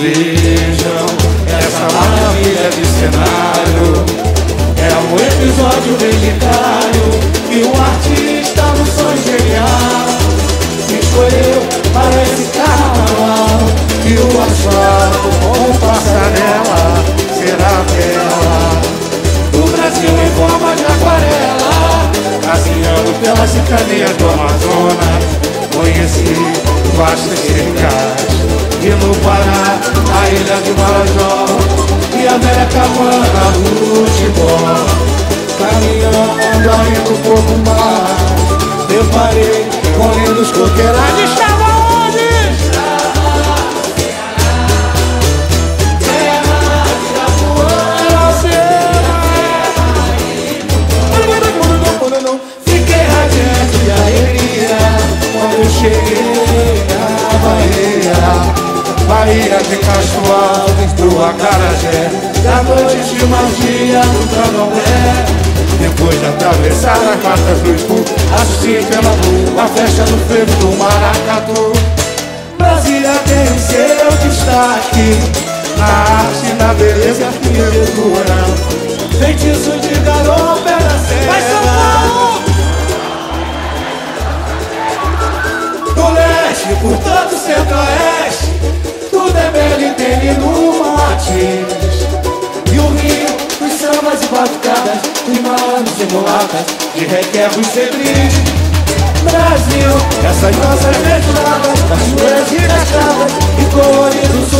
Vejam essa maravilha de cenário. É um episódio legendário que o artista no sonho genial se escolheu para esse carnaval. E o asfalto com passarela será tela do Brasil em forma de aquarela, passeando pelas cicadeias do Amazonas. Conheci vastas cercadas de Marajó E a velha cabana do Caminhando ainda um pouco mais Deparei com lindos coqueirais. Estava onde? Fiquei radiante de alegria Quando eu cheguei Bahia de Alves do Acarajé Da noite de magia do candomblé. Depois de atravessar as matas do Expu Assisti pela rua a festa do frevo do Maracatu. Brasília tem o seu destaque Na arte, na beleza e arquitetura Feitiço de garoto era Vai os sambas e batucadas Os malandros e mulatas De requebros cedris Brasil, essas nossas Cachoeiras e cascadas E sutil E